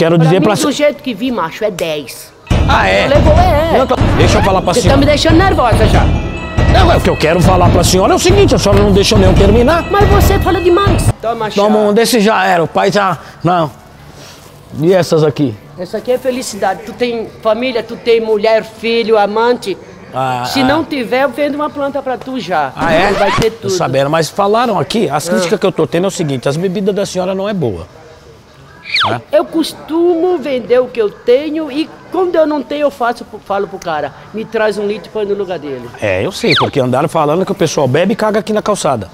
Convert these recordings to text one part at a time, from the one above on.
quero Pra dizer mim, pra... do jeito que vi, macho, é 10. Ah, é? Levou, é. Tô- Deixa eu falar pra Você tá senhora. me deixando nervosa já. Não, é o que eu quero falar pra senhora é o seguinte, a senhora não deixou nem eu terminar. Mas você fala demais. Toma chá. Toma um desse já era, o pai já... Não. E essas aqui? Essa aqui é felicidade. Tu tem família, tu tem mulher, filho, amante. Ah, Se ah. não tiver, eu vendo uma planta pra tu já. Ah, é? Vai ter Tô tudo. sabendo, mas falaram aqui, as críticas que eu tô tendo é o seguinte, as bebidas da senhora não é boa. Eu costumo vender o que eu tenho e quando eu não tenho, eu faço, falo pro cara, me traz um litro e põe no lugar dele. É, eu sei, porque andaram falando que o pessoal bebe e caga aqui na calçada.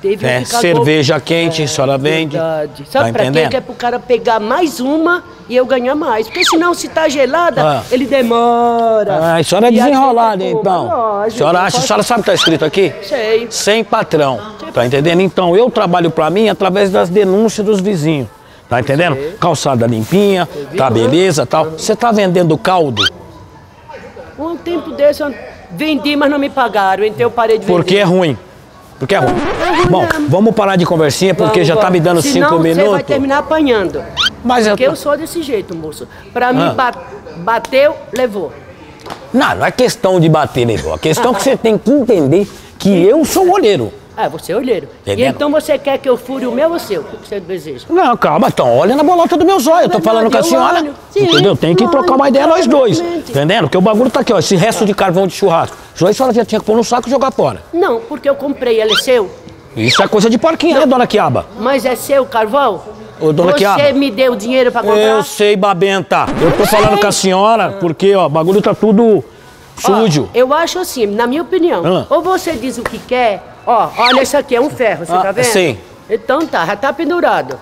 Teve um É, que cagou- cerveja quente, a senhora vende. Verdade. Tá Sabe pra quê? entendendo? Que é pro cara pegar mais uma e eu ganhar mais. Porque senão, se tá gelada, Ah. ele demora. Ah, a senhora é desenrolada, então. como? A senhora eu acha, a faço- senhora sabe o que tá escrito aqui? Sei. Sem patrão, tá entendendo? Então eu trabalho pra mim através das denúncias dos vizinhos, tá entendendo? Calçada limpinha, tá beleza, tal. Você tá vendendo caldo Um tempo desse eu vendi, mas não me pagaram, então eu parei de vender. porque é ruim. Porque é ruim. Bom, vamos parar de conversinha porque Vamos, já tá me dando Senão cinco você vai minutos. terminar apanhando. Mas eu Porque tô... eu sou desse jeito, moço. Pra mim, Ah. ba- bateu, levou. Não, não é questão de bater, nego. A questão é que você tem que entender que eu sou olheiro. Ah, você é olheiro. E Entendendo? então você quer que eu fure o meu ou o seu? O que você deseja? Não, calma, então, olha na bolota do meu zóio. Eu tô falando com a senhora. Sim, entendeu? Tem que trocar uma ideia nós dois. Entendendo? Porque o bagulho tá aqui, ó. Esse resto de carvão de churrasco. Aí a senhora já tinha que pôr no saco e jogar fora. Não, porque eu comprei, ele é seu. Isso é coisa de porquinho, né, dona Quiaba? Mas é seu carvão? Ô, dona Você Quiaba. me deu dinheiro pra comprar? Eu sei, Babenta. Eu tô falando com a senhora porque, ó, o bagulho tá tudo sujo. Ó, eu acho assim, na minha opinião, Ah. ou você diz o que quer, ó, olha isso aqui, é um ferro, você Ah, tá vendo? sim. Então tá, já tá pendurado.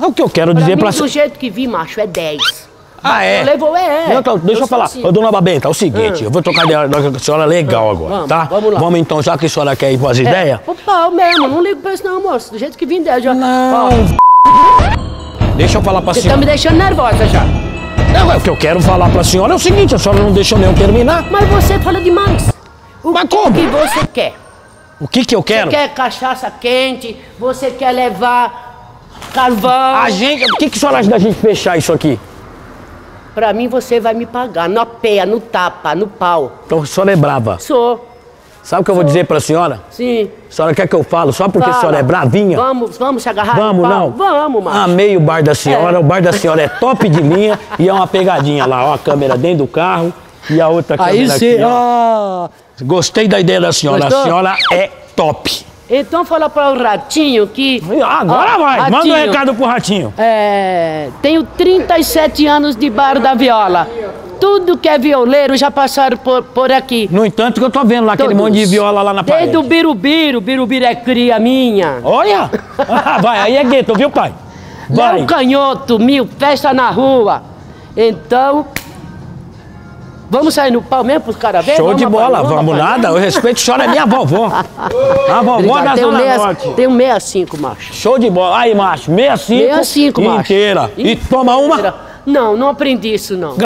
É o que eu quero Pra dizer mim, pra do jeito que vi, macho, é 10. Ah, é? Levou, é. Não, então, deixa eu, sou falar. assim. Ô, dona Babenta, é o seguinte, Ah. eu vou trocar ideia com a senhora legal agora, vamos, tá? vamos lá. então, já que a senhora quer ir com as ideias. O pau mesmo, não ligo pra isso não, moço. Do jeito que vim der, já. Não. Ó, Deixa eu falar pra você tá senhora. me deixando nervosa já. Não, é o que eu quero falar pra senhora é o seguinte, a senhora não deixou nem eu terminar. Mas você fala demais. O Mas que, como? que você quer? O que que eu quero? Quer cachaça quente? Você quer levar carvão? A gente, o que que a senhora acha da gente fechar isso aqui? Pra mim você vai me pagar na peia, no tapa, no pau. Então a senhora é brava. Sou, Sabe o que eu vou dizer pra senhora? sim. A senhora quer que eu falo só porque a Fala. senhora é bravinha? Vamos, vamos se agarrar? Vamos, não? Vamos, macho. Amei o bar da senhora, É. o bar da senhora é top de linha e é uma pegadinha lá, ó, a câmera dentro do carro e a outra câmera Aí sim, aqui, ó. Gostei da ideia da senhora, Gostou? a senhora é top. Então fala para o Ratinho que... Agora Ó, vai, manda um Ratinho, recado pro Ratinho. É, tenho 37 anos de bar da viola. Tudo que é violeiro já passaram por, por aqui. No entanto, que eu tô vendo lá aquele Todos. monte de viola lá na parede. Desde o Birubiru, Birubiru é cria minha. Olha! Vai, aí é gueto, viu, pai? Vai. Léo Canhoto, mil, festa na rua. Então, vamos sair no pau mesmo pros caras verem? Show de Vamos, bola, rapaz, vamos rapaz. nada. Eu respeito, a senhora é minha vovó. A vovó Obrigado. da Tem Zona meia- Norte. Tem um 65, macho. Show de bola. Aí, macho, 65. 65, macho. Inteira. E toma uma. Não, não aprendi isso não.